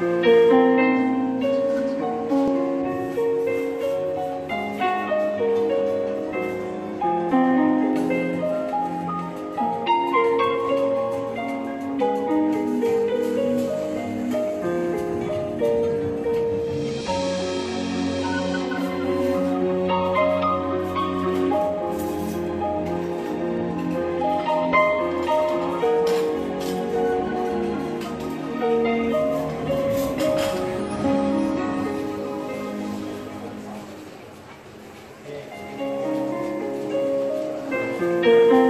Música Thank you.